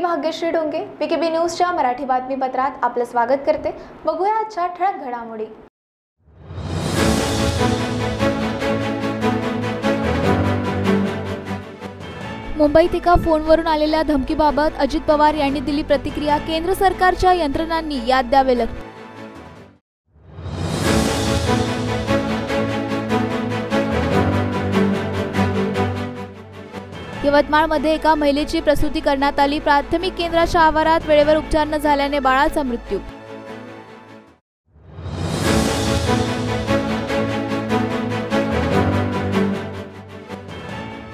मी भाग्यश्री डोंगे pKb न्यूजच्या मराठी बातमीपत्रात आपलं स्वागत करते. बघूया आजच्या ठळक घडामोडी. मुंबईत एका फोनवरून आलेल्या धमकीबाबत अजित पवार यांनी दिली प्रतिक्रिया केंद्र सरकारच्या यंत्रणांनी याद द्यावे लागते यवतमाळमध्ये एका महिलेची प्रसूती करण्यात आली. प्राथमिक केंद्राच्या आवारात वेळेवर उपचार न झाल्याने बाळाचा मृत्यू.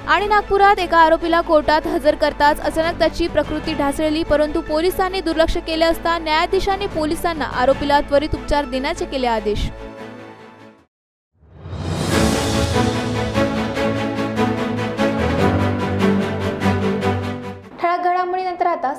आणि नागपुरात एका आरोपीला कोर्टात हजर करताच अचानक त्याची प्रकृती ढासळली परंतु पोलिसांनी दुर्लक्ष केले असता न्यायाधीशांनी पोलिसांना आरोपीला त्वरित उपचार देण्याचे केले आदेश.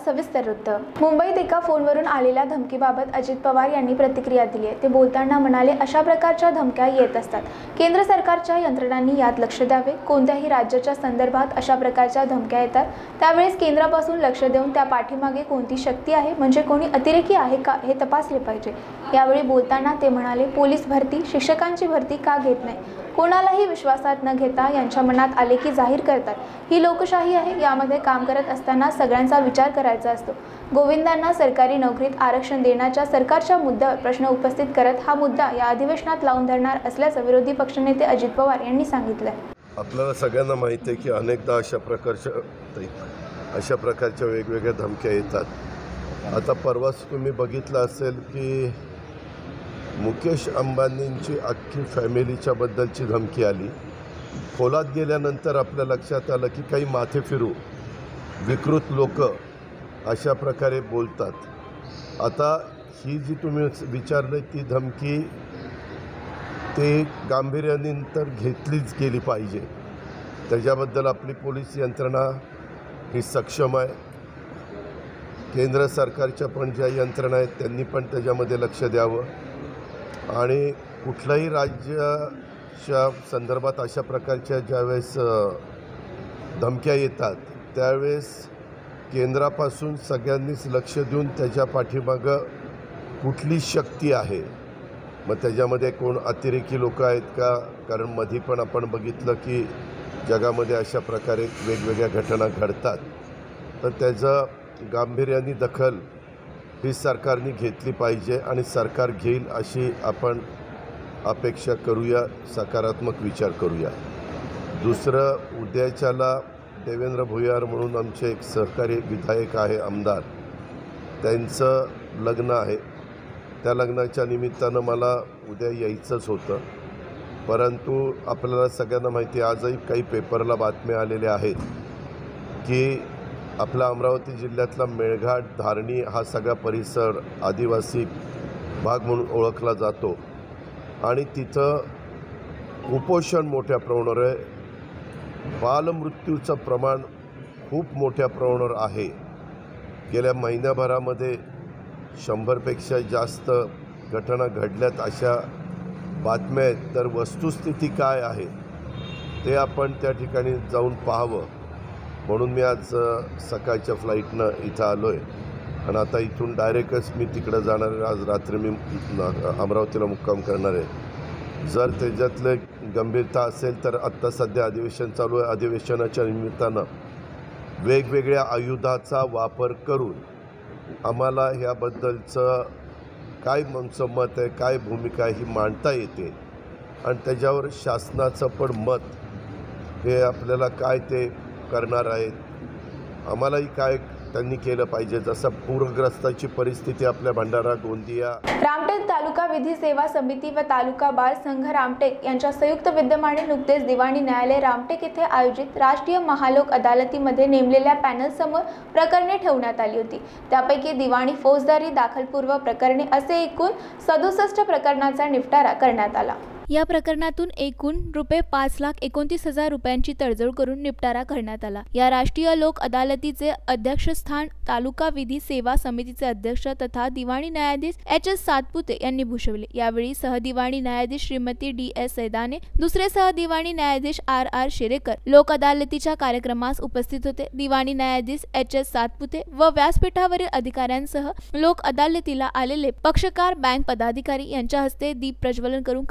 सविस्तर वृत्त. मुंबईत एका फोनवरून आलेल्या धमकीबाबत अजित पवार यांनी प्रतिक्रिया दिली आहे. ते बोलताना म्हणाले अशा प्रकारच्या धमक्या येत असतात. केंद्र सरकारच्या यंत्रणांनी यात लक्ष द्यावे. कोणत्याही राज्याच्या संदर्भात अशा प्रकारच्या धमक्या येतात. त्यावेळेस केंद्रापासून लक्ष देऊन त्या पाठीमागे कोणती शक्ती आहे? म्हणजे कोणी अतिरेकी आहे का? हे तपासले पाहिजे. यावेळी बोलताना ते म्हणाले पोलीस भरती? शिक्षकांची भरती का घेत नाही? कोणालाही विश्वासात न घेता यांच्या मनात आले की जाहीर करतात. ही लोकशाही आहे यामध्ये काम करत असताना सगळ्यांचा विचार करायचा असतो. गोविंदांना सरकारी नोकरीत आरक्षण देण्याच्या सरकारच्या मुद्द्यावर प्रश्न उपस्थित करत हा मुद्दा या अधिवेशनात लावून धरणार असल्याचं विरोधी पक्षनेते अजित पवार यांनी सांगितलं आपल्याला सगळ्यांना माहिती आहे की अनेकदा अशा प्रकारच्या अशा प्रकारच्या वेगवेगळ्या धमक्या येतात. आता परवाच तुम्ही बघितलं असेल की मुकेश अंबानींची अख्खी फॅमिलीच्याबद्दलची धमकी आली. खोलात गेल्यानंतर आपल्या लक्षात आलं की काही माथे फिरू विकृत लोक अशा प्रकारे बोलतात. आता ही जी तुम्ही विचारलं ती धमकी ते गांभीर्याने तर घेतलीच गेली पाहिजे. त्याच्याबद्दल आपली पोलीस यंत्रणा ही सक्षम आहे. केंद्र सरकारच्या पण ज्या यंत्रणा आहेत त्यांनी पण त्याच्यामध्ये लक्ष द्यावं. आणि कुठल्याही राज्याच्या संदर्भात अशा प्रकारच्या ज्यावेळेस धमक्या येतात त्यावेळेस केंद्रापासून सगळ्यांनीच लक्ष देऊन त्याच्या पाठीमागं कुठली शक्ती आहे? मग त्याच्यामध्ये कोण अतिरेकी लोक आहेत का? कारण मधी पण आपण बघितलं की जगामध्ये अशा प्रकारे वेगवेगळ्या घटना घडतात. तर त्याचं गांभीर्याने दखल ही सरकारने घेतली पाहिजे आणि सरकार घेईल अशी आपण अपेक्षा करूया सकारात्मक विचार करूया. दुसरं उद्याच्याला देवेंद्र भुयार म्हणून आमचे एक सहकारी विधायक आहे आमदार. त्यांचं लग्न आहे. त्या लग्नाच्या निमित्तानं मला उद्या यायचंच होतं. परंतु आपल्याला सगळ्यांना माहिती आजही काही पेपरला बातम्या आलेल्या आहेत की आपला अमरावती जिल्ह्यातला मेळघाट धारणी हा सगळा परिसर आदिवासी भाग म्हणून ओळखला जातो. आणि तिथं कुपोषण मोठ्या प्रमाणावर आहे. बालमृत्यूचं प्रमाण खूप मोठ्या प्रमाणावर आहे. गेल्या महिन्याभरामध्ये शंभरपेक्षा जास्त घटना घडल्यात अशा बातम्या आहेत. तर वस्तुस्थिती काय आहे? ते आपण त्या ठिकाणी जाऊन पाहावं. म्हणून मी आज सकाळच्या फ्लाईटनं इथं आलो आहे आणि आता इथून डायरेक्टच मी तिकडं जाणार आहे. आज रात्री मी अमरावतीला मुक्काम करणार आहे. जर त्याच्यातले गंभीरता असेल तर आत्ता सध्या अधिवेशन चालू आहे. अधिवेशनाच्या निमित्तानं वेगवेगळ्या आयुधाचा वापर करून आम्हाला ह्याबद्दलचं काय आमचं मत आहे काय भूमिका आहे ही मांडता येते. आणि त्याच्यावर शासनाचं पण मत हे आपल्याला काय ते करणार आहेत. आम्हालाही काय त्यांनी केलं पाहिजे जसं पूरग्रस्ताची परिस्थिती आपल्या भंडारा गोंदिया. रामटेक तालुका विधी सेवा समिती व तालुका बाळ संघ रामटेक यांच्या संयुक्त विद्यमाने नुकतेच दिवाणी न्यायालय रामटेक येथे आयोजित राष्ट्रीय महालोक अदालतीमध्ये नेमलेल्या पॅनलसमोर प्रकरणे ठेवण्यात आली होती. त्यापैकी दिवाणी फौजदारी दाखलपूर्व प्रकरणे असे एकूण सदुसष्ट प्रकरणाचा निपटारा करण्यात आला. या प्रकरणातून एकूण रुपये पाच लाख एकोणतीस हजार रुपयांची तडजोड करून निपटारा करण्यात आला. या राष्ट्रीय लोक अदालतीचे अध्यक्षस्थान तालुका विधी सेवा समितीचे अध्यक्ष तथा दिवाणी न्यायाधीश एच एस सातपुते यांनी भूषवले. यावेळी सहदिवाणी न्यायाधीश श्रीमती डी एस सैदाने दुसरे सहदिवाणी न्यायाधीश आर आर शेरेकर लोक अदालतीच्या कार्यक्रमास उपस्थित होते. दिवाणी न्यायाधीश एच एस सातपुते व व्यासपीठावरील अधिकाऱ्यांसह लोक अदालतीला आलेले पक्षकार बँक पदाधिकारी यांच्या हस्ते दीप प्रज्वलन करून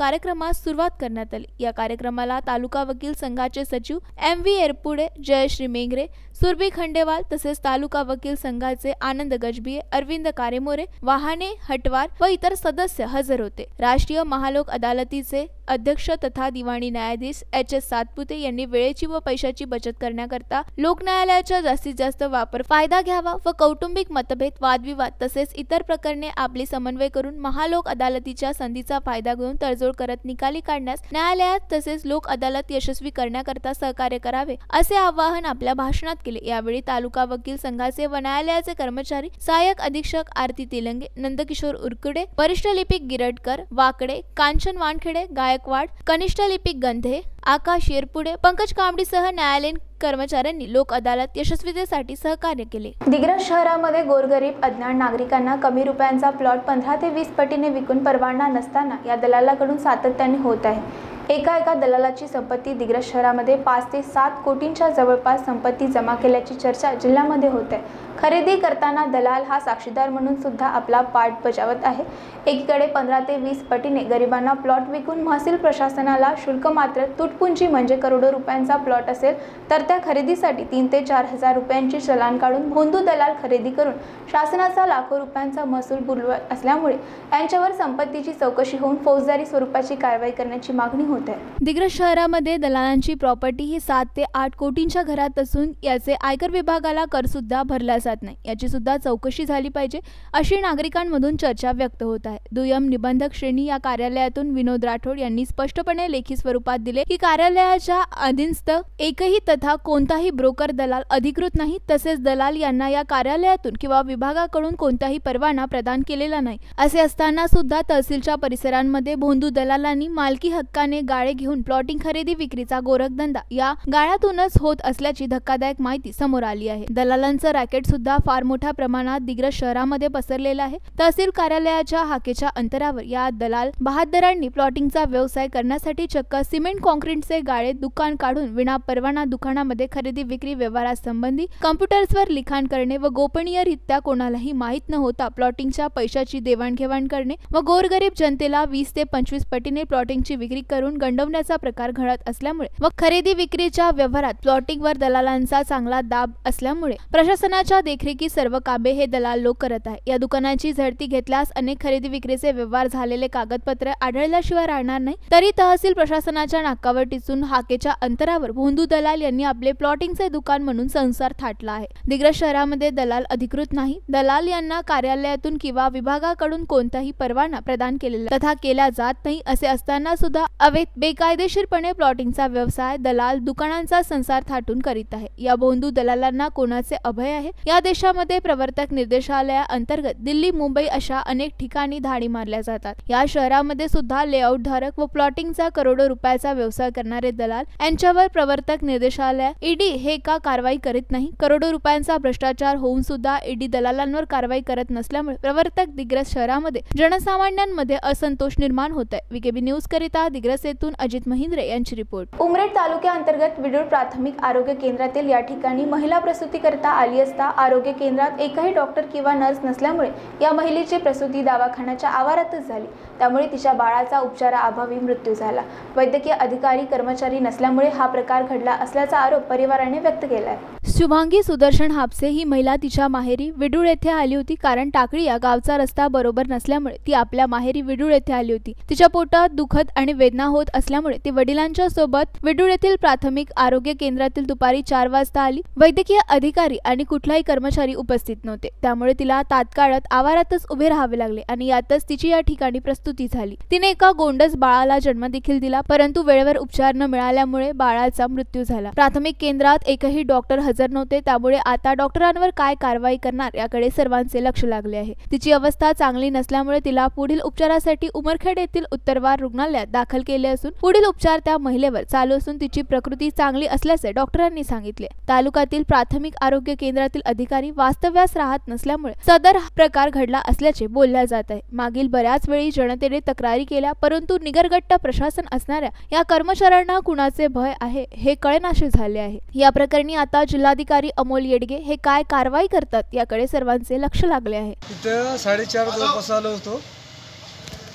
कार्यक्रमास सुरुवात करण्यात आली. या कार्यक्रमाला तालुका वकील संघाचे सचिव एम व्ही एरपुडे जयश्री मेंगरे सुरभी खंडेवाल तसेच तालुका वकील संघाचे आनंद गजबिये अरविंद कारेमोरे वाहाने हटवार व इतर सदस्य हजर होते. राष्ट्रीय महालोक अदालतीचे अध्यक्ष तथा दिवाणी न्यायाधीश एच. एस. सातपुते यांनी वेळेची व पैशाची बचत करण्याकरता लोक न्यायालयाचा जास्तीत जास्त वापर फायदा घ्यावा व कौटुंबिक मतभेद वादविवाद तसेच इतर प्रकरणे आपली समन्वय करून महालोक अदालतीच्या संधीचा फायदा घेऊन तडजोड करत निकाली काढण्यास न्यायालयात तसेच लोक अदालत यशस्वी करण्याकरता सहकार्य करावे असे आवाहन आपल्या भाषणात केले. यावेळी तालुका वकील संघाचे व न्यायालयाचे कर्मचारी सहाय्यक अधीक्षक आरती तेलंगे नंदकिशोर उरकुडे वरिष्ठ लिपिक गिरडकर वाकडे कांचन वानखेडे गायकवाड कनिष्ठ लिपिक गंधे आकाश येरपुडे पंकज कांबडीसह न्यायालयीन कर्मचाऱ्यांनी लोक अदालत यशस्वीतेसाठी सहकार्य केले. दिग्रस शहरामध्ये गोरगरीब अज्ञान नागरिकांना कमी रुपयांचा प्लॉट पंधरा ते वीस पटीने विकून परवाना नसताना या दलालाकडून सातत्याने होत आहे. एका एका दलालाची संपत्ती दिग्रस शहरामध्ये पाच ते सात कोटींच्या जवळपास संपत्ती जमा केल्याची चर्चा जिल्ह्यामध्ये होत आहे. खरेदी करताना दलाल हा साक्षीदार म्हणून सुद्धा आपला पाठ बजावत आहे. एकीकडे पंधरा ते वीस पटीने गरिबांना प्लॉट विकून महसूल प्रशासनाला शुल्क मात्र तुटपुंजी म्हणजे करोडो रुपयांचा प्लॉट असेल तर त्या खरेदीसाठी तीन ते चार हजार रुपयांची चलान काढून भोंदू दलाल खरेदी करून शासनाचा लाखो रुपयांचा महसूल बुलवत असल्यामुळे यांच्यावर संपत्तीची चौकशी होऊन फौजदारी स्वरूपाची कारवाई करण्याची मागणी होत आहे. दिग्रज शहरामध्ये दलालांची प्रॉपर्टी ही सात ते आठ कोटींच्या घरात असून याचे आयकर विभागाला करसुद्धा भरला जात नाही. याचीसुद्धा चौकशी झाली पाहिजे अशी नागरिकांमधून चर्चा व्यक्त होत आहे. दुय्यम निबंधक श्रेणी या कार्यालयातून विनोद राठोड यांनी स्पष्टपणे लेखी स्वरूपात दिले की कार्यालयाच्या अधीनस्थ एकही तथा कोणताही ब्रोकर दलाल अधिकृत नाही तसेच दलाल यांना या कार्यालयातून किंवा विभागाकडून कोणताही परवाना प्रदान केलेला नाही. असे असताना सुद्धा तहसीलच्या परिसरांमध्ये भोंदू दलालांनी मालकी हक्काने गाळे घेऊन प्लॉटिंग खरेदी विक्रीचा गोरखधंदा या गाळ्यातूनच होत असल्याची धक्कादायक माहिती समोर आली आहे. दलालांचं रॅकेट सुद्धा फार मोठ्या प्रमाणात दिग्रस शहरामध्ये पसरलेला आहे. तहसील कार्यालयाच्या हाकेच्या अंतरावर या दलाल बहादरांनी प्लॉटिंगचा व्यवसाय करण्यासाठी चक्क सिमेंट कॉन्क्रीटचे गाळे दुकान काढून विना परवाना दुकानामध्ये खरेदी विक्री व्यवहारासंबंधी कम्प्युटर्सवर लिखाण करणे व गोपनीयरित्या कोणालाही माहीत न होता प्लॉटिंगच्या पैशाची देवाणघेवाण करणे व गोरगरीब जनतेला वीस ते पंचवीस पटीने प्लॉटिंगची विक्री करून गंडवण्याचा प्रकार घडत असल्यामुळे व खरेदी विक्रीच्या व्यवहारात प्लॉटिंगवर दलालांचा चांगला दाब असल्यामुळे प्रशासनाच्या देखरेखी सर्व काबे हे दलाल लोक करत आहे या दुकानाची झडती घेतल्यास अनेक खरेदी विक्रीचे व्यवहार झालेले कागदपत्र आढळल्याशिवाय राहणार नाही. तरी तहसील प्रशासनाच्या नाकावर टिचून हाकेच्या अंतरावर भोंदू दलाल यांनी आपले प्लॉटिंगचे दुकान म्हणून संसार थाटला आहे. दिग्रज शहरामध्ये दलाल अधिकृत नाही. दलाल यांना कार्यालयातून किंवा विभागाकडून कोणताही परवाना प्रदान केलेला तथा केला जात नाही असे असताना सुद्धा अवैध बेकायदेशीरपणे प्लॉटिंगचा व्यवसाय दलाल दुकानांचा संसार थाटून करीत आहे. या भोंदू दलालांना कोणाचे अभय आहे? या देशामध्ये प्रवर्तक निर्देशालया अंतर्गत दिल्ली मुंबई अशा अनेक ठिकाणी धाडी मारल्या जातात. या शहरामध्ये सुद्धा लेआउट धारक व प्लॉटिंगचा करोडो रुपयाचा व्यवसाय करणारे दलाल यांच्यावर प्रवर्तक निर्देशालय ईडी हे का कारवाई करीत नाही? करोडो रुपयांचा भ्रष्टाचार होऊन सुद्धा ईडी दलालांवर कारवाई करत नसल्यामुळे प्रवर्तक दिग्रस शहरामध्ये जनसामान्यांमध्ये असंतोष निर्माण होत आहे विकेबी न्यूज करिता दिग्रस येथून अजित महिंद्रे यांची रिपोर्ट. उमरेड तालुक्याअंतर्गत विडूर प्राथमिक आरोग्य केंद्रातील या ठिकाणी महिला प्रसूतीकरता आली असता आरोग्य केंद्रात एकही डॉक्टर किंवा नर्स नसल्यामुळे या महिलेची प्रसूती दवाखान्याच्या आवारातच झाली. त्यामुळे तिच्या बाळाचा उपचाराअभावी मृत्यू झाला. वैद्यकीय अधिकारी कर्मचारी नसल्यामुळे हा प्रकार घडला असल्याचा आरोप परिवाराने व्यक्त केला आहे शुभांगी सुदर्शन हापसे ही महिला तिच्या माहेरी विडूळ येथे आली होती कारण टाकळी या गावचा रस्ता बरोबर नसल्यामुळे ती आपल्या माहेरी विडूळ येथे आली होती. तिच्या पोटात दुखत आणि वेदना होत असल्यामुळे ती वडिलांच्या सोबत विडूळ येथील प्राथमिक आरोग्य केंद्रातील दुपारी चार वाजता आली. वैद्यकीय अधिकारी आणि कुठलाही कर्मचारी उपस्थित नव्हते. त्यामुळे तिला तात्काळात आवारातच उभे राहावे लागले आणि यातच तिची या ठिकाणी प्रस्तुती झाली. तिने एका गोंडस बाळाला जन्म देखील दिला परंतु वेळेवर उपचार न मिळाल्यामुळे बाळाचा मृत्यू झाला. प्राथमिक केंद्रात एकही डॉक्टर हजर नव्हते त्यामुळे आता डॉक्टरांवर काय कारवाई करणार याकडे सर्वांचे लक्ष लागले आहे. तिची अवस्था चांगली नसल्यामुळे तिला पुढील उपचारासाठी उमरखेड येथील उत्तरवार रुग्णालयात दाखल केले असून पुढील उपचार त्या महिलेवर चालू असून तिची प्रकृती चांगली असल्याचे डॉक्टरांनी सांगितले. तालुक्यातील प्राथमिक आरोग्य केंद्रातील अधिकारी वास्तव्यास राहत नसल्यामुळे सदर प्रकार घडला असल्याचे बोलल्या जात आहे. मागील बऱ्याच वेळी जनतेने तक्रारी केल्या परंतु निगरगट्ट प्रशासन असणाऱ्या या कर्मचाऱ्यांना कुणाचे भय आहे हे कळेनाशे झाले आहे. या प्रकरणी आता जिल्हा जिल्हाधिकारी अमोल येडगे हे काय कारवाई करतात याकडे सर्वांचे लक्ष लागले आहे. इथं साडेचार जवळपास आलो होतो.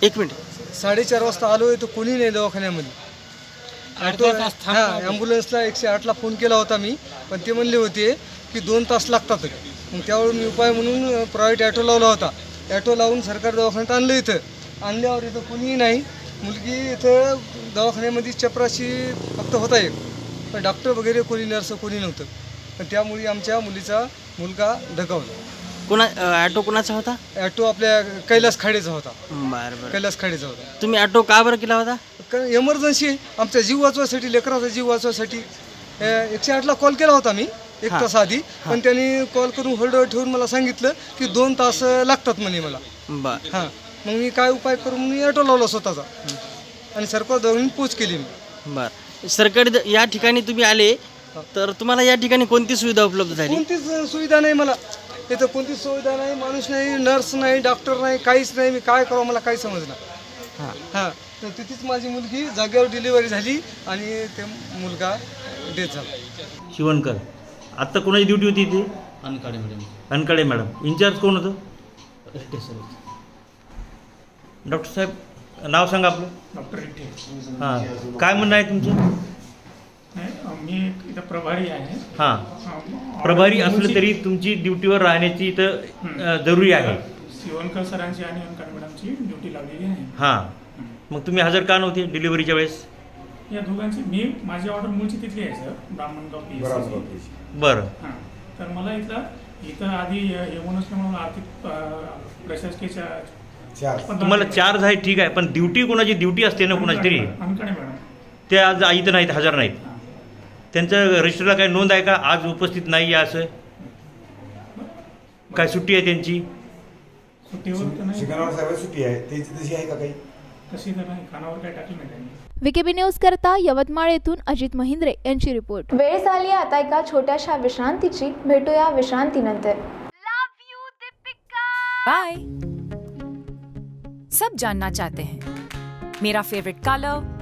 एक मिनिट. साडेचार वाजता आलो तर कोणी नाही दवाखान्यामध्ये ऑटो हां ॲम्ब्युलन्सला एकशे आठला फोन केला होता मी पण ते म्हणले होते की दोन तास लागतात मग त्यावर मी उपाय म्हणून प्रायव्हेट ॲटो लावला होता. ॲटो लावून सरकारी दवाखान्यात आणलं इथं. आणल्यावर इथं कोणीही नाही. मुलगी इथं दवाखान्यामध्ये चपराशी फक्त होता एक. पण डॉक्टर वगैरे कोणी नर्स कोणी नव्हतं. पण त्यामुळे आमच्या मुलीचा मुलगा ढकावला कोणा ॲटो कोणाचा होता? ॲटो आपल्या कैलास खाडेचा होता. बरं बरं. कैलास खाडेचा होता. तुम्ही ॲटो का बरं केला होता? कारण एमर्जन्सी आहे आमचा जीव वाचवायसाठी लेकराचा जीव वाचवायसाठी अ, एकशे आठला कॉल केला होता मी एक तास आधी. पण त्यांनी कॉल करून होल्डवर ठेवून मला सांगितलं की दोन तास अ, लागतात म्हणे मला. बर. हां. मग मी काय उपाय करून मी ऑटो लावला स्वतःचा. आणि सरकार दवाखान्यात पोच केली मी. बर. सरकारी द- या ठिकाणी तुम्ही आले तर तुम्हाला या ठिकाणी कोणती सुविधा उपलब्ध झाली? कोणतीच सुविधा नाही मला. इथं कोणतीच सुविधा नाही. माणूस नाही नर्स नाही डॉक्टर नाही काहीच नाही. मी काय करावं मला काही समजलं. हां. हां. तर तिथेच माझी मुलगी जागेवर डिलिव्हरी झाली आणि ते मुलगा डेथ झाला. शिवणकर आत्ता कोणाची ड्युटी होती इथे? Ankade madam. Ankade madam. Incharge कोण होतं? डॉक्टर साहेब नाव सांगा आपलं. डॉक्टर रिठे हां. काय म्हणणं आहे तुमचं? मी इथं प्रभारी आहे. हां. प्रभारी असलं तरी तुमची ड्युटीवर राहण्याची इथं जरुरी आहे. शिवणकर सरांची आणि अंकाने मॅडमची ड्युटी लावलेली आहे. हां. मग तुम्ही हजर का नव्हते डिलिव्हरीच्या वेळेस? या दोघांची मी माझी ऑर्डर मूळची तिथली आहे सर. ब्राह्मणगाव बरं. हां. तर मला इथं इथं आधी येऊन असल्यामुळे आर्थिक अं, प्रशासकीयच्या तुम्हाला चार्ज आहे ठीक आहे. पण ड्युटी कोणाची ड्युटी असते ना कोणाची तरी? अंकाने मॅडम. ते आज इथं नाहीत हजर नाहीत. त्यांचं रजिस्टरला काय नोंद आहे का? आज उपस्थित नाही आहे असं. काय सुट्टी आहे त्यांची? सुट्टी आहे. त्याची तशी आहे का काही? तशी तर नाही. कानावर काय टाकलं नाही त्यांनी. विकेबी न्यूज करता यवतमाळ येथून अजित महिंद्रे यांची रिपोर्ट. वेळ झाली आता एका छोट्याशा विश्रांतीची. भेटूया विश्रांतीनंतर. बाय सब जानना चाहते हैं। मेरा फेवरेट कलर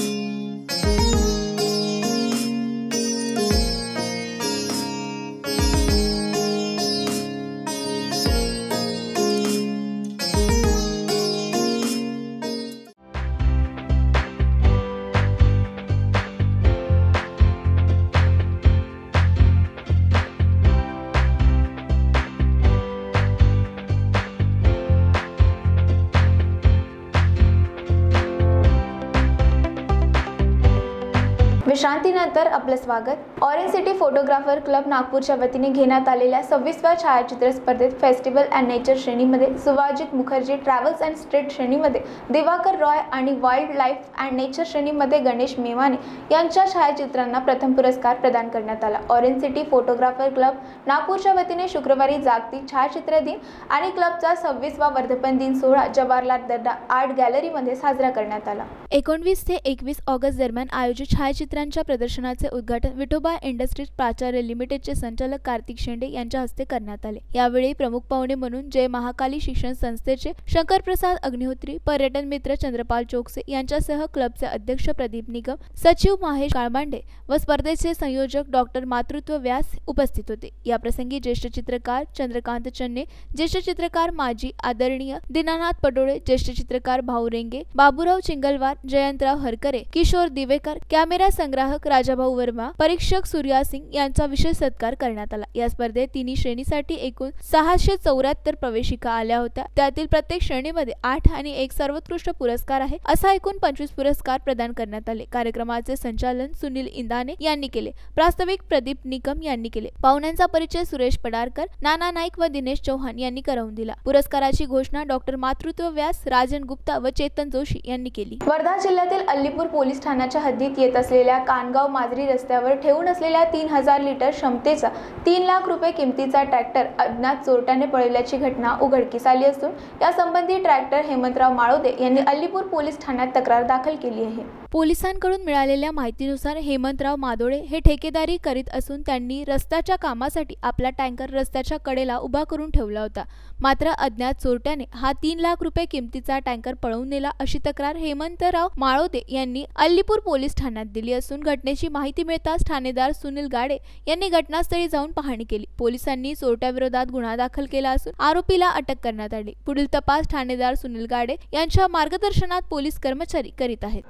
विश्रांतीनंतर आपलं स्वागत. ऑरेंज सिटी फोटोग्राफर क्लब नागपूरच्या वतीने घेण्यात आलेल्या सव्वीसव्या छायाचित्र स्पर्धेत फेस्टिवल अँड नेचर श्रेणीमध्ये Suvajit Mukherjee travels and street श्रेणीमध्ये दिवाकर रॉय आणि वाईल्ड लाईफ अँड नेचर श्रेणीमध्ये गणेश मेवाने यांच्या छायाचित्रांना प्रथम पुरस्कार प्रदान करण्यात आला. ऑरेंज सिटी फोटोग्राफर क्लब नागपूरच्या वतीने शुक्रवारी जागतिक छायाचित्र दिन आणि क्लबचा सव्वीसवा वर्धपन दिन सोहळा जवाहरलाल दर्डा आर्ट गॅलरीमध्ये साजरा करण्यात आला. एकोणवीस ते एकवीस ऑगस्ट दरम्यान आयोजित छायाचित्रांच्या प्रदर्शन प्रदर्शनाचे उद्घाटन विठोबा इंडस्ट्रीज प्राचार्य लिमिटेडचे संचालक कार्तिक शेंडे यांच्या हस्ते करण्यात आले. यावेळी प्रमुख पाहुणे म्हणून जय महाकाली शिक्षण संस्थेचे शंकरप्रसाद अग्निहोत्री पर्यटन मित्र चंद्रपाल चोकसे यांच्यासह क्लबचे अध्यक्ष प्रदीप निगम सचिव महेश काळमांडे व स्पर्धेचे संयोजक डॉक्टर मातृत्व व्यास उपस्थित होते. याप्रसंगी ज्येष्ठ चित्रकार चंद्रकांत चन्ने ज्येष्ठ चित्रकार माजी आदरणीय दीनानाथ पडोळे ज्येष्ठ चित्रकार भाऊ रेंगे बाबूराव चिंगलवार जयंतराव हरकरे किशोर दिवेकर कॅमेरा संग्राहक राजा राजाभाऊ वर्मा परीक्षक सूर्या सिंग यांचा विशेष सत्कार करण्यात आला. या स्पर्धेत तिन्ही श्रेणीसाठी एकूण सहाशे चौऱ्याहत्तर प्रवेशिका आल्या होत्या. त्यातील प्रत्येक श्रेणीमध्ये आठ आणि एक सर्वोत्कृष्ट पुरस्कार आहे असा एकूण पंचवीस पुरस्कार प्रदान करण्यात आले. कार्यक्रमाचे संचालन सुनील इंदाने यांनी केले. प्रास्ताविक प्रदीप निकम यांनी केले. पाहुण्यांचा परिचय सुरेश पडारकर नाना नाईक व दिनेश चौहान यांनी करवून दिला. पुरस्काराची घोषणा डॉक्टर मातृत्व व्यास राजन गुप्ता व चेतन जोशी यांनी केली. वर्धा जिल्ह्यातील अल्लीपूर पोलीस ठाण्याच्या हद्दीत येत असलेल्या कानगाव माजरी रस्त्यावर ठेवून असलेल्या तीन हजार लिटर क्षमतेचा तीन लाख रुपये किमतीचा ट्रॅक्टर अज्ञात चोरट्याने पळवल्याची घटना उघडकीस आली असून यासंबंधी ट्रॅक्टर हेमंतराव माळोदे यांनी अल्लीपूर पोलीस ठाण्यात तक्रार दाखल केली आहे. पोलिसांकडून मिळालेल्या माहितीनुसार हेमंतराव मादोळे हे ठेकेदारी करीत असून त्यांनी रस्त्याच्या कामासाठी आपला टँकर रस्त्याच्या कडेला उभा करून ठेवला होता. मात्र अज्ञात चोरट्याने हा तीन लाख रुपये किमतीचा टँकर पळवून नेला अशी तक्रार हेमंतराव माळोदे यांनी अल्लीपूर पोलीस ठाण्यात दिली असून घटनेची माहिती मिळताच ठाणेदार सुनील गाडे यांनी घटनास्थळी जाऊन पाहणी केली. पोलिसांनी चोरट्याविरोधात गुन्हा दाखल केला असून आरोपीला अटक करण्यात आली. पुढील तपास ठाणेदार सुनील गाडे यांच्या मार्गदर्शनात पोलीस कर्मचारी करीत आहेत.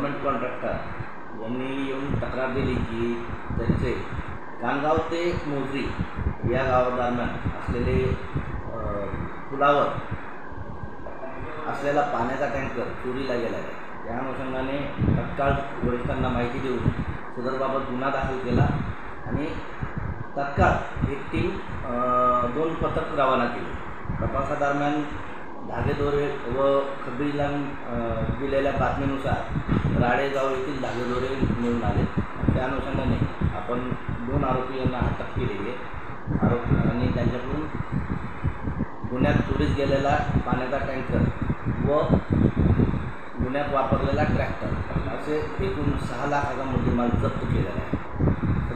गव्हर्नमेंट कॉन्ट्रॅक्टर यांनी येऊन तक्रार दिली की त्यांचे कानगाव ते मोजरी या गावादरम्यान असलेले पुलावर असलेला पाण्याचा टँकर चोरीला गेला आहे या अनुषंगाने तत्काळ वरिष्ठांना माहिती देऊन सदरबाबत गुन्हा दाखल केला आणि तत्काळ एक टीम दोन पथक रवाना केली. तपासादरम्यान धागेदोरे व खबरीला दिलेल्या बातमीनुसार राडेगाव येथील धागेदोरे मिळून आले. त्या अनुषंगाने आपण दोन आरोपी यांना अटक केलेली आहे. आरोपी आणि त्यांच्याकडून गुन्ह्यात चोरीस गेलेला पाण्याचा टँकर व गुन्ह्यात वापरलेला ट्रॅक्टर असे एकूण सहा लाखाचा मुद्देमाल जप्त केलेला आहे.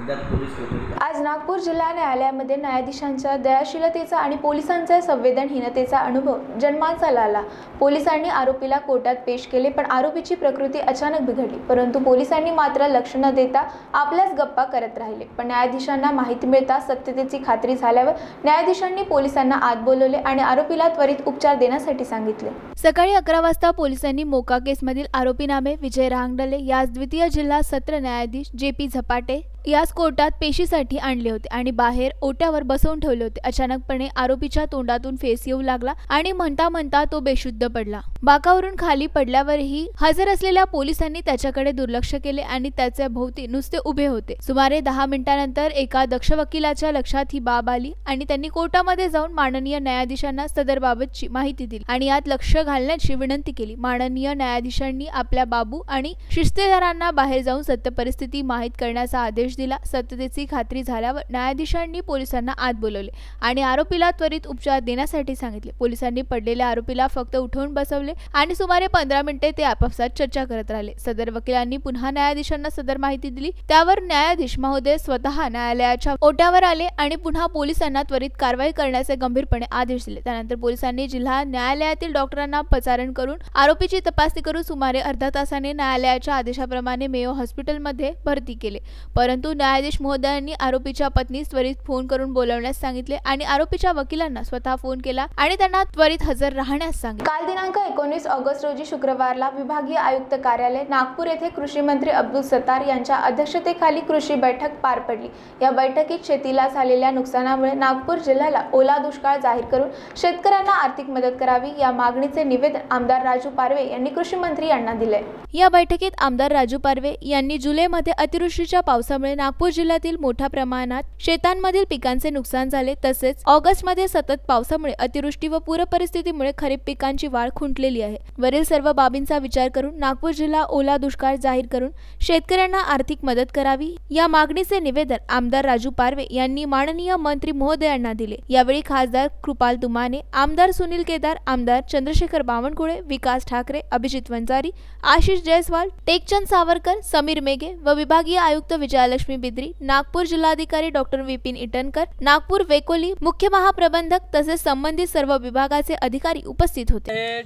आज नागपूर जिल्हा न्यायालयामध्ये न्यायाधीशांच्या दयाशीलतेचा आणि पोलिसांच्या संवेदनहीनतेचा अनुभव जन्माचाला आला पोलिसांनी आरोपीला कोर्टात पेश केले पण आरोपीची प्रकृती अचानक बिघडली. परंतु पोलिसांनी मात्र लक्ष न देता आपल्याच गप्पा करत राहिले. पण न्यायाधीशांना माहिती मिळता सत्यतेची खात्री झाल्यावर न्यायाधीशांनी पोलिसांना आत बोलवले आणि आरोपीला त्वरित उपचार देण्यासाठी सांगितले. सकाळी अकरा वाजता पोलिसांनी मोका केसमधील आरोपीनामे विजय रांगडले. यास द्वितीय जिल्हा सत्र न्यायाधीश जे पी झपाटे याच कोर्टात पेशीसाठी आणले होते आणि बाहेर ओट्यावर बसवून ठेवले होते. अचानकपणे आरोपीच्या तोंडातून फेस येऊ लागला आणि म्हणता म्हणता तो बेशुद्ध पडला. बाकावरून खाली पडल्यावरही हजर असलेल्या पोलिसांनी त्याच्याकडे दुर्लक्ष केले आणि त्याच्या भोवती नुसते उभे होते. सुमारे दहा मिनिटांनंतर एका दक्ष वकिलाच्या लक्षात ही बाब आली आणि त्यांनी कोर्टामध्ये जाऊन माननीय न्यायाधीशांना सदरबाबतची माहिती दिली आणि यात लक्ष घालण्याची विनंती केली. माननीय न्यायाधीशांनी आपल्या बाबू आणि शिस्तेदारांना बाहेर जाऊन सत्य परिस्थिती माहीत करण्याचा आदेश आदेश दिला. सत्यतेची खात्री झाल्यावर न्यायाधीशांनी पोलिसांना आत बोलवले आणि आरोपीला त्वरित उपचार देण्यासाठी सांगितले. पोलिसांनी पडलेल्या आरोपीला फक्त उठवून बसवले आणि सुमारे पंधरा मिनिटे ते आपापसात चर्चा करत राहिले. सदर वकिलांनी पुन्हा न्यायाधीशांना सदर माहिती दिली. त्यावर न्यायाधीश महोदय स्वतः न्यायालयाच्या ओट्यावर आले आणि पुन्हा पोलिसांना त्वरित कारवाई करण्याचे गंभीरपणे आदेश दिले. त्यानंतर पोलिसांनी जिल्हा न्यायालयातील डॉक्टरांना पचारण करून आरोपीची तपासणी करून सुमारे अर्धा तासाने न्यायालयाच्या आदेशाप्रमाणे मेयो हॉस्पिटलमध्ये भरती केले. परंतु परंतु न्यायाधीश महोदयांनी आरोपीच्या पत्नीस त्वरित फोन करून बोलवण्यास सांगितले आणि आरोपीच्या वकिलांना स्वतः फोन केला आणि त्यांना त्वरित हजर राहण्यास सांगितले. काल दिनांक एकोणीस ऑगस्ट रोजी शुक्रवारला विभागीय आयुक्त कार्यालय नागपूर येथे कृषी मंत्री अब्दुल सत्तार यांच्या अध्यक्षतेखाली कृषी बैठक पार पडली. या बैठकीत शेतीला झालेल्या नुकसानामुळे नागपूर जिल्ह्याला ओला दुष्काळ जाहीर करून शेतकऱ्यांना आर्थिक मदत करावी या मागणीचे निवेदन आमदार राजू पारवे यांनी कृषी मंत्री यांना दिले. या बैठकीत आमदार राजू पारवे यांनी जुलैमध्ये अतिवृष्टीच्या पावसामुळे नागपूर जिल्ह्यातील मोठ्या प्रमाणात शेतांमधील पिकांचे नुकसान झाले. तसेच ऑगस्टमध्ये सतत पावसामुळे अतिवृष्टी व पूर परिस्थितीमुळे खरीप पिकांची वाढ खुंटलेली आहे. वरील सर्व बाबींचा विचार करून नागपूर जिल्हा ओला दुष्काळ जाहीर करून शेतकऱ्यांना आर्थिक मदत करावी. या मागणीचे निवेदन आमदार राजू पारवे यांनी माननीय मंत्री महोदयांना दिले. यावेळी खासदार कृपाल तुमाने आमदार सुनील केदार आमदार चंद्रशेखर बावनकुळे विकास ठाकरे अभिजित वंजारी आशिष जयस्वाल टेकचंद सावरकर समीर मेघे व विभागीय आयुक्त विजयालक्ष्मी बिद्री नागपूर जिल्हाधिकारी डॉक्टर विपिन इटनकर नागपूर वेकोली मुख्य महाप्रबंधक तसेच संबंधित सर्व विभागाचे अधिकारी उपस्थित होते.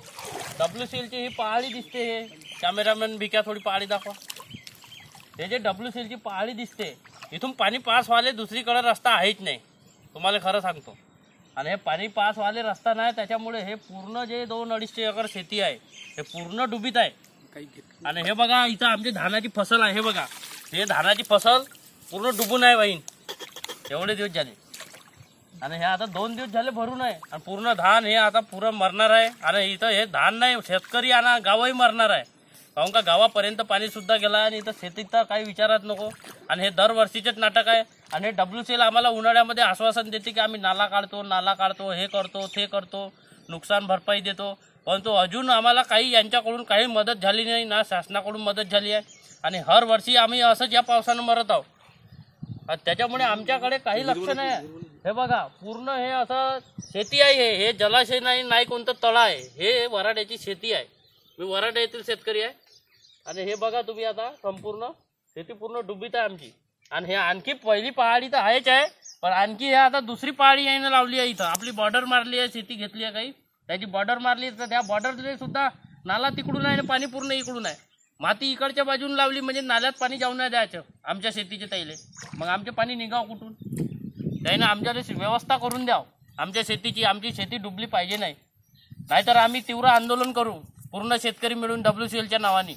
डब्ल्यू ची ही पहाडी दिसते हे. कॅमेरामॅन भिक्या थोडी पहाडी दाखवा. हे जे डब्ल्यू ची पहाडी दिसते इथून पाणी पास व्हायला दुसरीकडे रस्ता आहेच नाही. तुम्हाला खरं सांगतो. आणि हे पाणी पास व्हायला रस्ता नाही त्याच्यामुळे हे पूर्ण जे दोन अडीचशे एकर शेती आहे हे पूर्ण डुबीत आहे. आणि हे बघा इथं आमची धानाची फसल आहे हे बघा. हे धानाची फसल पूर्ण डुबून आहे वाईन एवढे दिवस झाले. आणि हे आता दोन दिवस झाले भरून आहे. आणि पूर्ण धान हे आता पूर्ण मरणार आहे. आणि इथं हे धान नाही शेतकरी आणि गावही मरणार आहे. काहून का गावापर्यंत पाणीसुद्धा गेला आणि इथं शेतीत तर काही विचारत नको. आणि हे दरवर्षीचेच नाटक आहे. आणि हे डब्ल्यू सीला आम्हाला उन्हाळ्यामध्ये आश्वासन देते की आम्ही नाला काढतो नाला काढतो हे करतो ते करतो नुकसान भरपाई देतो. परंतु अजून आम्हाला काही यांच्याकडून काही मदत झाली नाही ना शासनाकडून मदत झाली आहे. आणि हर वर्षी आम्ही असंच या पावसानं मरत आहोत. त्याच्यामुळे आमच्याकडे काही लक्ष नाही. आहे हे बघा पूर्ण हे असं शेती आहे हे हे जलाशय नाही नाही कोणतं तळा आहे हे वराड्याची शेती आहे. मी वराडा येथील शेतकरी आहे. आणि हे बघा तुम्ही आता संपूर्ण शेती पूर्ण डुबीत आहे आमची. आणि हे आणखी पहिली पहाडी तर आहेच आहे पण आणखी हे आता दुसरी पहाडी यानं लावली आहे इथं. आपली बॉर्डर मारली आहे शेती घेतली आहे काही. त्याची बॉर्डर मारली तर त्या बॉर्डरले सुद्धा नाला तिकडून आहे आणि पाणी पूर्ण इकडून आहे. माती इकडच्या बाजून लावली म्हणजे नाल्यात पाणी जाऊ नाही द्यायचं. आमच्या शेतीचे तैले. मग आमचे पाणी निघाव कुठून? त्याने आमच्याकडे व्यवस्था करून द्याव. आमच्या शेतीची आमची शेती डुबली पाहिजे नाही. नाहीतर आम्ही तीव्र आंदोलन करू. पूर्ण शेतकरी मिळून डब्ल्यू सी एलच्या नावाने.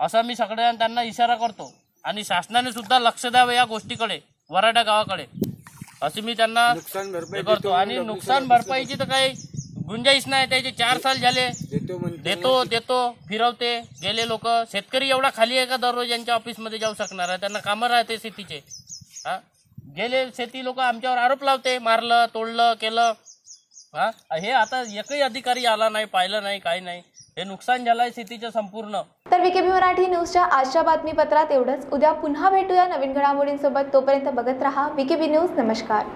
असा मी सगळ्या त्यांना इशारा करतो. आणि शासनाने सुद्धा लक्ष द्यावं या गोष्टीकडे वराडा गावाकडे. असे मी त्यांना करतो. आणि नुकसान भरपाईची तर काही गुंजाईश नाही त्याचे चार साल झाले. देतो देतो फिरवते. गेले लोक. शेतकरी एवढा खाली आहे का दररोज यांच्या ऑफिसमध्ये जाऊ शकणार आहे? त्यांना कामं राहते शेतीचे. हा? गेले शेती लोक आमच्यावर आरोप लावते. मारलं तोडलं केलं. हा? हे आता एकही अधिकारी आला नाही पाहिलं नाही काही नाही. हे नुकसान झालंय शेतीचं संपूर्ण. तर विकेबी मराठी न्यूजच्या आजच्या बातमीपत्रात एवढंच. उद्या पुन्हा भेटूया नवीन घडामोडींसोबत. तोपर्यंत बघत रहा विकेबी न्यूज. नमस्कार.